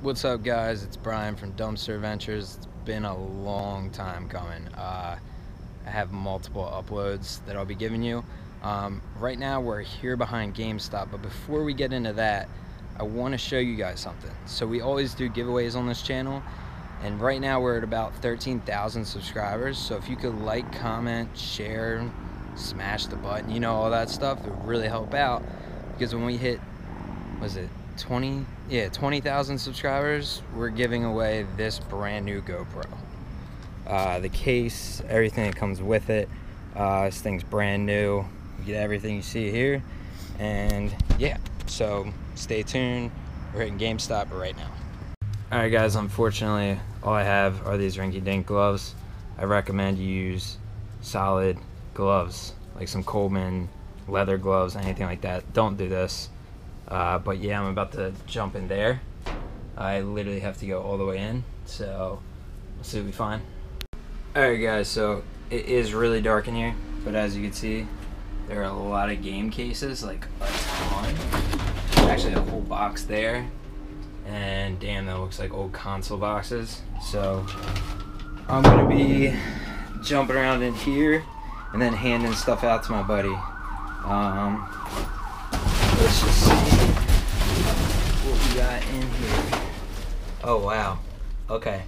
What's up, guys? It's Bryan from Dumpster Adventures. It's been a long time coming. Uh, I have multiple uploads that I'll be giving you. Um, right now, we're here behind GameStop, but before we get into that, I want to show you guys something. So, we always do giveaways on this channel, and right now we're at about 13,000 subscribers. So, if you could like, comment, share, smash the button, you know, all that stuff, it would really help out because when we hit, was it 20 yeah 20,000 subscribers we're giving away this brand new GoPro. Uh, the case everything that comes with it uh, this thing's brand new. You get everything you see here. And yeah so stay tuned. We're hitting GameStop right now. Alright guys unfortunately all I have are these rinky dink gloves. I recommend you use solid gloves like some Coleman leather gloves anything like that. Don't do this uh, but yeah, I'm about to jump in there. I literally have to go all the way in, so we'll see what we find. Alright guys, so it is really dark in here, but as you can see, there are a lot of game cases, like a ton. Actually a whole box there. And damn, that looks like old console boxes. So I'm gonna be jumping around in here and then handing stuff out to my buddy. Um, let's just see got in here. Oh wow. Okay.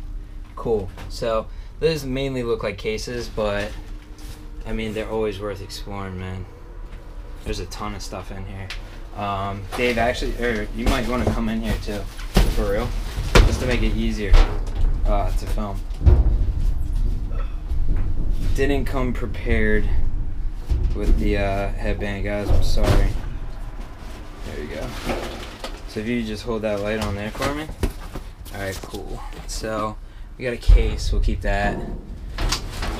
Cool. So those mainly look like cases, but I mean they're always worth exploring, man. There's a ton of stuff in here. Um, Dave, actually, or you might want to come in here too, for real, just to make it easier uh, to film. Didn't come prepared with the uh, headband, guys. I'm sorry. There you go. So if you just hold that light on there for me. Alright, cool. So we got a case, we'll keep that.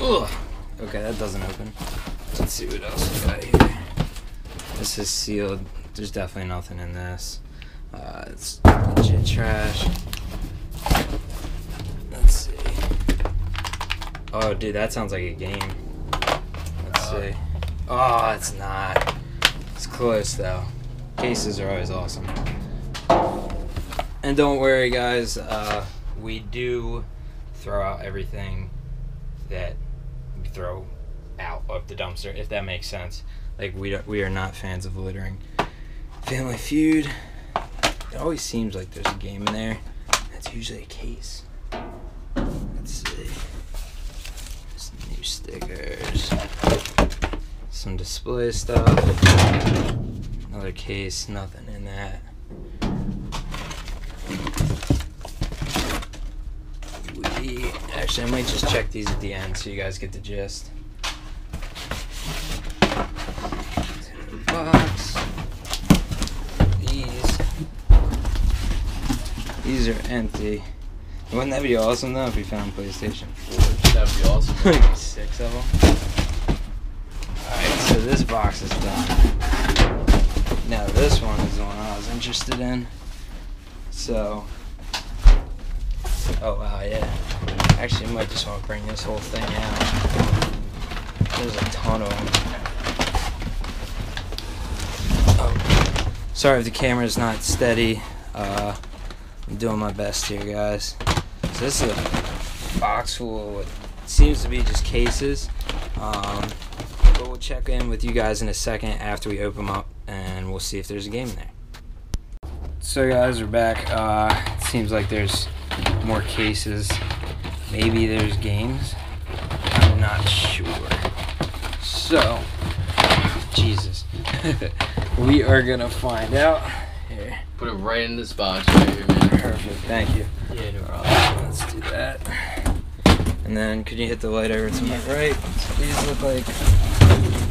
Ugh. Okay, that doesn't open. Let's see what else we got here. This is sealed. There's definitely nothing in this. Uh, it's legit trash. Let's see. Oh, dude, that sounds like a game. Let's see. Oh, it's not. It's close though. Cases are always awesome. And don't worry, guys. Uh, we do throw out everything that we throw out of the dumpster, if that makes sense. Like we we are not fans of littering. Family Feud. It always seems like there's a game in there. That's usually a case. Let's see. Some new stickers. Some display stuff. Another case, nothing in that. We actually, I might just check these at the end so you guys get the gist. Box. These. These are empty. Wouldn't that be awesome though if we found PlayStation 4? That'd be awesome. like six of them. Alright, so this box is done. Now this one is the one I was interested in. So, oh wow, yeah. Actually, I might just want to bring this whole thing out. There's a ton of them. Oh, sorry if the camera's not steady. Uh, I'm doing my best here, guys. So this is a box full of what seems to be just cases. Um, but we'll check in with you guys in a second after we open them up and we'll see if there's a game there. So guys, we're back. Uh, it seems like there's more cases. Maybe there's games. I'm not sure. So, Jesus. we are gonna find out. Here. Put it right in this box right here, man. Perfect, thank you. Yeah, no problem. Let's do that. And then could you hit the light over to my right? So these look like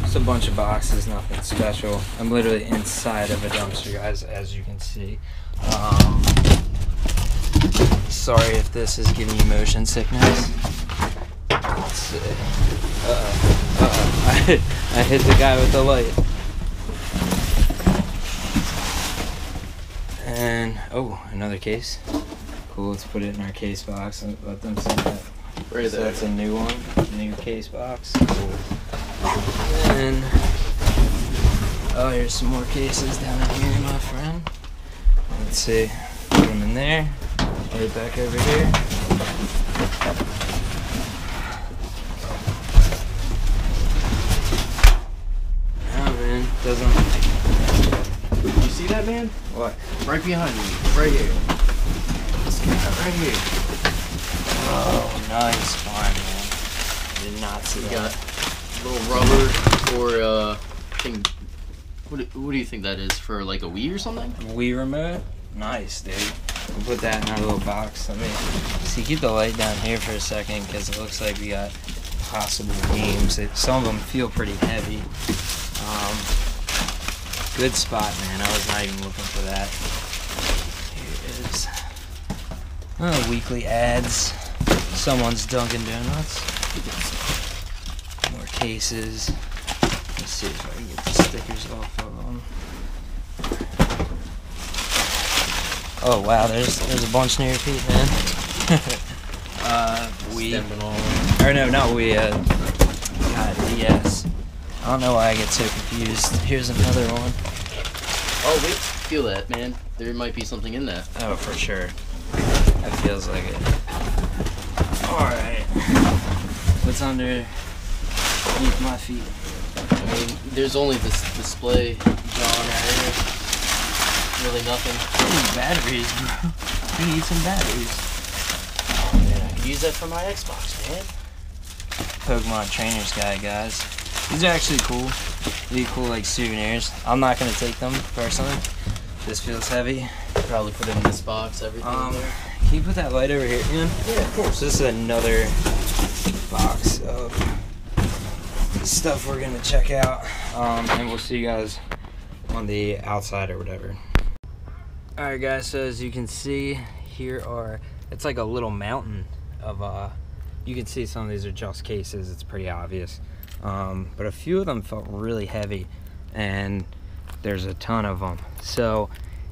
just a bunch of boxes, nothing special. I'm literally inside of a dumpster, guys, as you can see. Um, sorry if this is giving you motion sickness. Let's see. Uh-oh. Uh-oh. I, I hit the guy with the light. And, oh, another case. Cool, let's put it in our case box and let them see that. Right so there. that's a new one, new case box. Cool. And oh, here's some more cases down in here, my friend. Let's see, put them in there. Right back over here. Oh man, doesn't. You see that, man? What? Right behind me. Right here. This guy right here. Oh, nice fine, man. Did not see that. got a little rubber or uh thing. What do, what do you think that is for like a Wii or something? Wii remote. Nice, dude. We'll put that in our little box. Let me see. Keep the light down here for a second because it looks like we got possible games. It, some of them feel pretty heavy. Um, good spot, man. I was not even looking for that. Here it is. Oh, weekly ads. Someone's Dunkin' Donuts. More cases. Let's see if I can get the stickers off of them. Oh wow, there's there's a bunch near your feet, man. uh, we or no, not we. Uh, God, DS. I don't know why I get so confused. Here's another one. Oh wait, feel that, man. There might be something in that. Oh, for sure. That feels like it. All right. What's underneath my feet? I mean, there's only this display John right here. Really nothing. I need batteries, bro. I need some batteries. Oh man, I could use that for my Xbox, man. Pokemon Trainers guy, guys. These are actually cool. Really cool, like souvenirs. I'm not gonna take them personally. This feels heavy. Probably put it in this box, everything Um, there. can you put that light over here, Ian? Yeah, of course. So this is another box of stuff we're gonna check out, um, and we'll see you guys on the outside or whatever. All right, guys. So as you can see, here are it's like a little mountain of uh. You can see some of these are just cases. It's pretty obvious, um, but a few of them felt really heavy, and there's a ton of them. So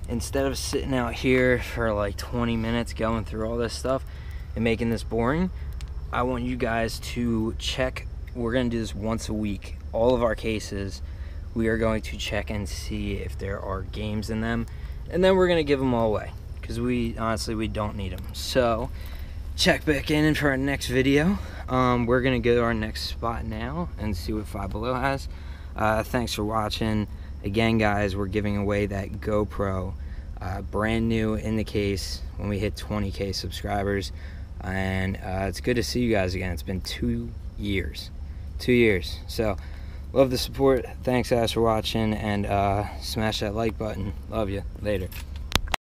instead of sitting out here for like 20 minutes going through all this stuff and making this boring, I want you guys to check. We're to do this once a week. All of our cases, we are going to check and see if there are games in them. And then we're to give them all away because we honestly, we don't need them. So check back in for our next video. Um, we're to go to our next spot now and see what Five Below has. Uh, thanks for watching. Again, guys, we're giving away that GoPro uh, brand new in the case when we hit 20k subscribers and uh, it's good to see you guys again it's been two years two years so love the support. Thanks guys for watching and uh, smash that like button. Love you later